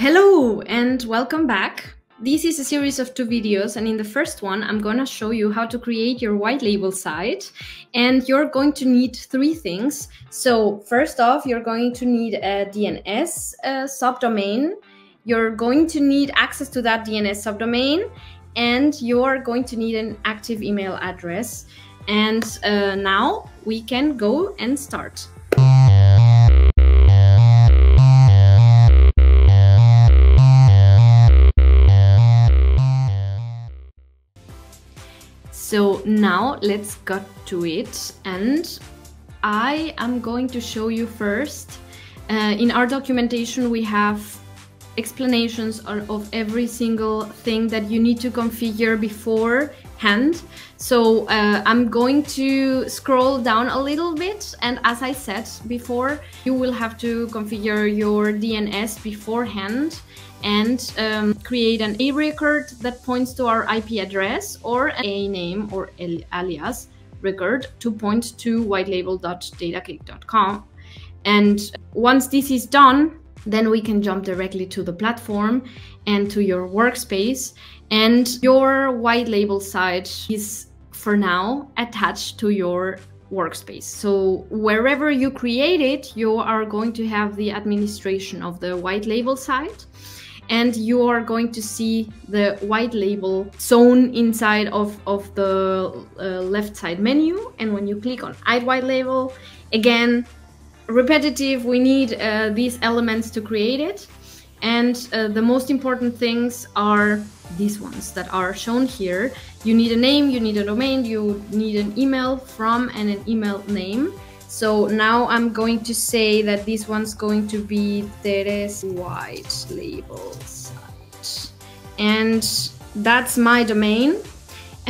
hello and welcome back. This is a series of two videos and in the first one I'm going to show you how to create your white label site and you're going to need three things. So first off you're going to need a DNS uh, subdomain. You're going to need access to that DNS subdomain and you're going to need an active email address. And uh, now we can go and start. So now let's get to it. And I am going to show you first. Uh, in our documentation, we have explanations of every single thing that you need to configure beforehand. So uh, I'm going to scroll down a little bit. And as I said before, you will have to configure your DNS beforehand and um, create an A record that points to our IP address or a name or alias record to point to whitelabel.datacake.com. And once this is done, then we can jump directly to the platform and to your workspace. And your white label site is for now attached to your workspace. So wherever you create it, you are going to have the administration of the white label site and you are going to see the white label zone inside of, of the uh, left side menu. And when you click on add white label, again, repetitive, we need uh, these elements to create it. And uh, the most important things are these ones that are shown here. You need a name, you need a domain, you need an email from and an email name. So now I'm going to say that this one's going to be Teres White Label site. And that's my domain.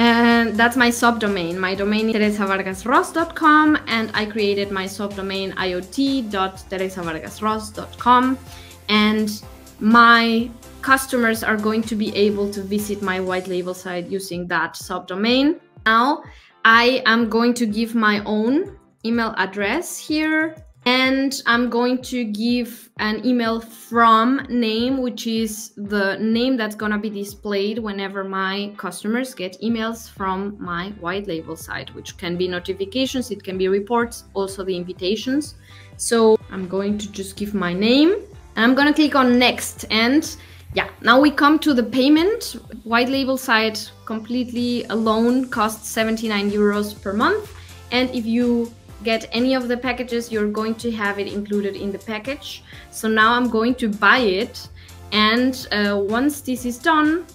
And that's my subdomain. My domain is teresavargasross.com and I created my subdomain iot.teresavargasross.com and my customers are going to be able to visit my white label site using that subdomain. Now I am going to give my own email address here and I'm going to give an email from name, which is the name that's going to be displayed whenever my customers get emails from my white label site, which can be notifications, it can be reports, also the invitations. So I'm going to just give my name and I'm going to click on next. And yeah, now we come to the payment. White label site completely alone costs 79 euros per month. And if you get any of the packages, you're going to have it included in the package. So now I'm going to buy it. And uh, once this is done,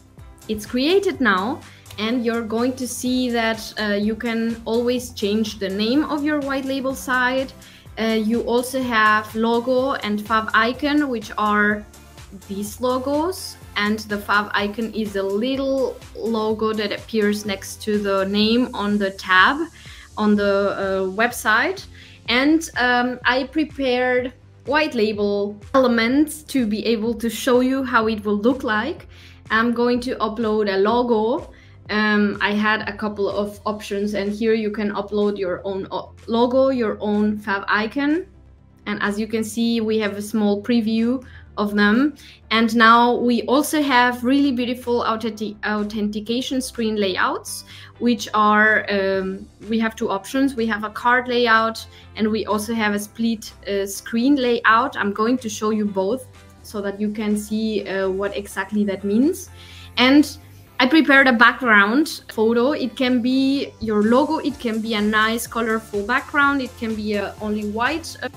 it's created now. And you're going to see that uh, you can always change the name of your white label site. Uh, you also have logo and favicon, which are these logos. And the favicon is a little logo that appears next to the name on the tab on the uh, website and um, I prepared white label elements to be able to show you how it will look like. I'm going to upload a logo. Um, I had a couple of options and here you can upload your own uh, logo, your own favicon. And as you can see, we have a small preview of them. And now we also have really beautiful authentic authentication screen layouts, which are, um, we have two options. We have a card layout and we also have a split uh, screen layout. I'm going to show you both so that you can see uh, what exactly that means. And I prepared a background photo. It can be your logo, it can be a nice colorful background, it can be a only white uh,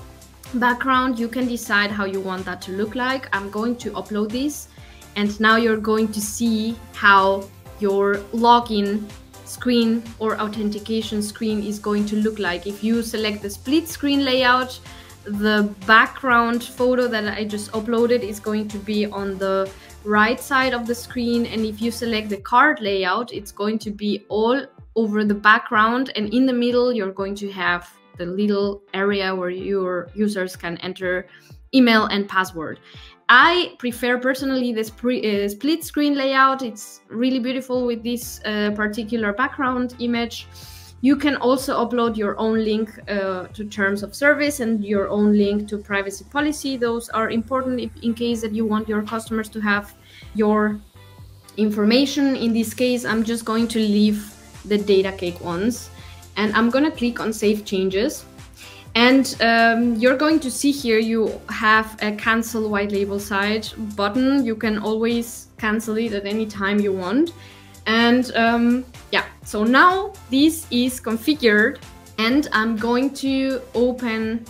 background you can decide how you want that to look like. I'm going to upload this and now you're going to see how your login screen or authentication screen is going to look like. If you select the split screen layout the background photo that i just uploaded is going to be on the right side of the screen and if you select the card layout it's going to be all over the background and in the middle you're going to have the little area where your users can enter email and password. I prefer personally this uh, split screen layout. It's really beautiful with this uh, particular background image. You can also upload your own link uh, to terms of service and your own link to privacy policy. Those are important if, in case that you want your customers to have your information. In this case, I'm just going to leave the Datacake ones and I'm gonna click on save changes. And um, you're going to see here you have a cancel white label site button. You can always cancel it at any time you want. And um, yeah, so now this is configured and I'm going to open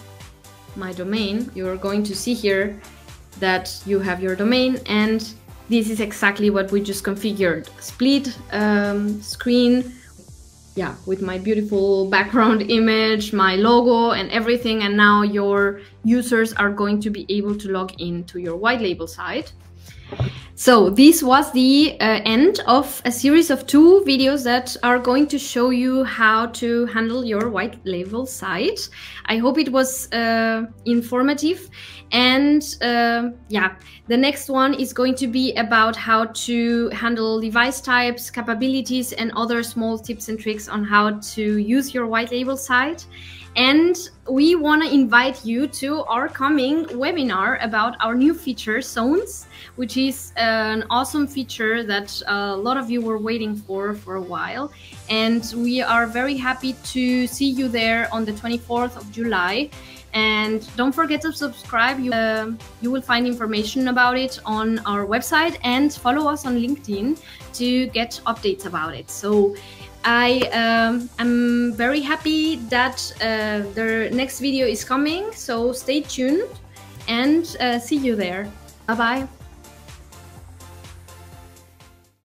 my domain. You're going to see here that you have your domain and this is exactly what we just configured. Split um, screen, yeah, with my beautiful background image, my logo and everything. And now your users are going to be able to log in to your white label site. So this was the uh, end of a series of two videos that are going to show you how to handle your white label site. I hope it was uh, informative. And uh, yeah, the next one is going to be about how to handle device types, capabilities, and other small tips and tricks on how to use your white label site. And we want to invite you to our coming webinar about our new feature, Zones, which is an awesome feature that a lot of you were waiting for for a while. And we are very happy to see you there on the 24th of July. And don't forget to subscribe. You, uh, you will find information about it on our website and follow us on LinkedIn to get updates about it. So I um, am very happy that uh, the next video is coming, so stay tuned and uh, see you there. Bye bye.